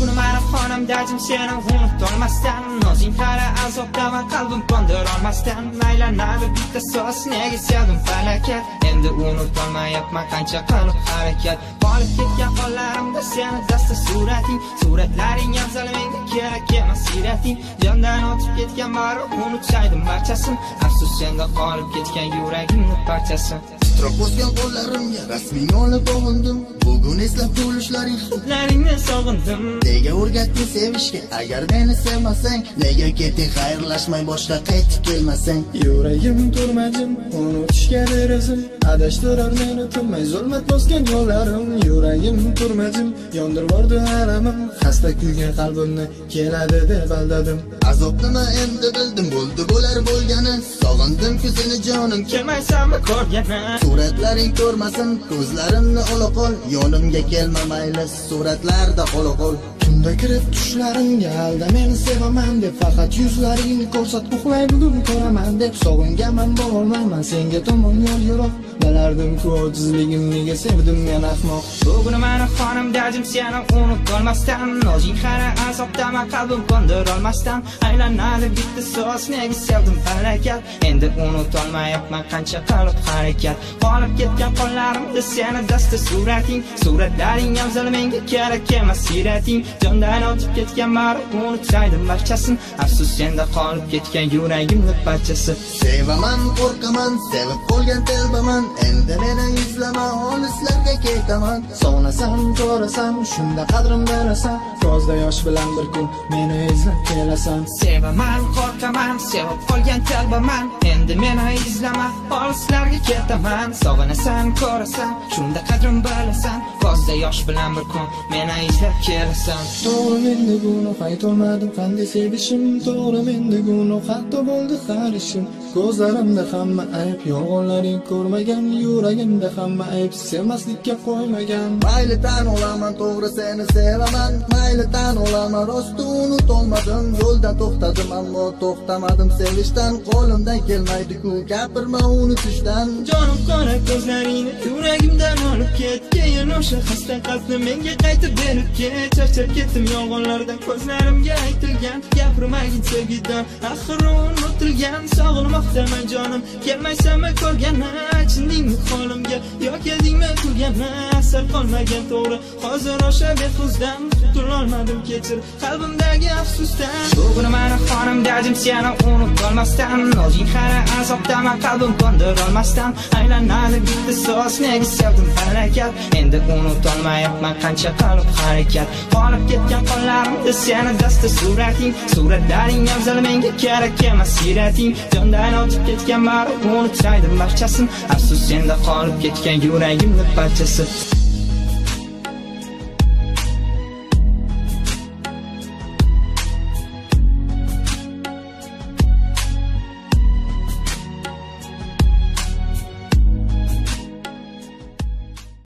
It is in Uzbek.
qonimdajim seni unutolmasdan nozing qara azobdaman qalbim qondirolmasdan aylanadi bitta so'z nega sevdim falokat endi unutolmayapman qancha qilib harakat qolib ketgan qo'llarimda seni dasta surating suratlaring afzal menga kerak emas sirating jondan o'tib ketgan bari unutshaydim barchasin afsus senda qolib ketgan yuragimni parchasi titroq bosgan qo'llarimga rasming olib og'indim bugun eslab turishlaring hidlaringni sog'indim. Nega o'rgatding sevishga? Agar meni sevmasang nega ketding xayrlashmay boshqa qaytib kelmasang? Yuragim turmajim, unutishga derazim Adashtirar meni tinmay zulmat bosgan yo'llarim. Yuragim turmajim, yondirvordi alamim. Xasta kuygan qalbimni keladi deb aldadim. Azob nima endi bildim bo'ldi bo'lar bo'lgani. Sog'indim-ku seni jonim. Kelmaysanmi ko'rgani suratlaring ko'rmasin ko'zlarimni ola qol yonimga kelma mayli suratlarda qola qol Tunda kirib tushlarimga alda meni sevaman deb Faqat yuzlaringni ko'rsat uxlay bugun ko'raman deb Sog'inganman borolmayman senga tomon yo'l yo'roq Bilardim-ku ojizligim nega sevdim men ahmoq? Bugun mani qonimdajim seni unutolmasdan nozing qara azobdaman qalbim qondirolmasdan aylanadi bitta so'z nega sevdim falokat endi unutolmayapman qancha qilib harakat? Qolib ketgan qo'llarimda seni dasta surating suratlaring afzal menga kerak emas siyrating. Jondan o'tib ketgan bari unutsaydim barchasin afsus senda qolib ketgan yuragimni parchasi sevaman qo'rqaman sevib qolgan telbaman. Endi meni izlama olislarga ketaman. Sog'nasam, ko'rasam, shunda qadrim berasan. Ko'zda yosh bilan bir kun meni izlab kelasan. Sevaman qo'rqaman sevib qolgan telbaman. Endi meni izlama olislarga ketaman sog'inasan ko'rasan shunda qadrim bilasan ko'zda yosh bilan bir kun meni izlab kelasan. To'g'ri menda gunoh aytolmadim qanday sevishim? To'g'ri menda gunoh hatto bo'ldi har ishim Ko'zlarimda hamma ayb yolg'onlaring ko'rmagan Yuragimda hamma ayb sevmaslikka qo'ymagan. Mayli tan olaman to'g'ri seni sevaman. Mayli tan olaman rosti unutolmadim. Yo'lda to'xtadim ammo to'xtamadim sevishdan. Qo'limdan kelmaydi-ku gapirma unutishdan. Jonim qora ko'zlaringni yuragimdan olib ket keyin o'sha xasta qalbni menga qaytib berib ket charchab ketdim yolg'onlardan. Ko'zlarimga aytilgan gapirmagin sevgidan. Axir unutilgan sog'inmoqdaman jonim kelmaysanmi ko'rgani? Achindingmi holimga yo keldingmi kulgani asar qolmagan to'g'ri. Hozir o'sha behuzdan qutulolmadim kechir qalbimdagi afsusdan. Bugun mani qonimdajim seni unutolmasdan nozing qara azobdaman qalbim qondirolmasdan aylanadi bitta so'z nega sevdim falokat endi unutolmayapman qancha qalb harakat? Qolib ketgan qonlarimda seni dasta surating. Suratlaring afzal menga kerak emas sirating jondan o'tib ketgan ma'ruf uni chaydi barchasin afsus senda qolib ketgan yuragimni parchasi.